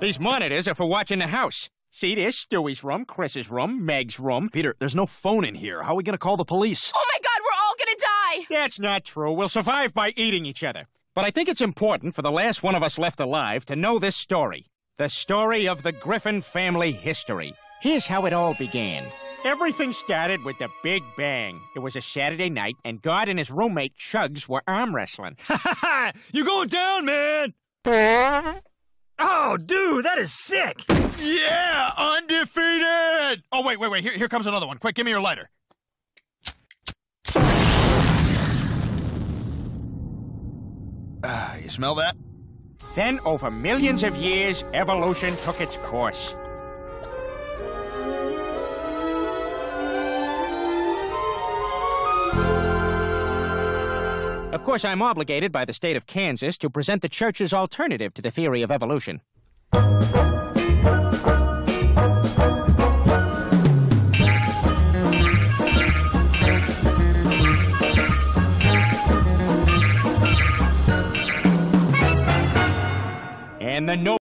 These monitors are for watching the house. See, there's Stewie's room, Chris's room, Meg's room. Peter, there's no phone in here. How are we gonna call the police? Oh my god, we're all gonna die! That's not true. We'll survive by eating each other. But I think it's important for the last one of us left alive to know this story. The story of the Griffin family history. Here's how it all began. Everything started with the Big Bang. It was a Saturday night, and God and his roommate Chugs were arm wrestling. Ha ha ha! you going down, man? Oh, dude, that is sick! Yeah, undefeated! Oh, wait, wait, wait. Here, here comes another one. Quick, give me your lighter. Ah, you smell that? Then, over millions of years, evolution took its course. Of course, I'm obligated by the state of Kansas to present the church's alternative to the theory of evolution. And the no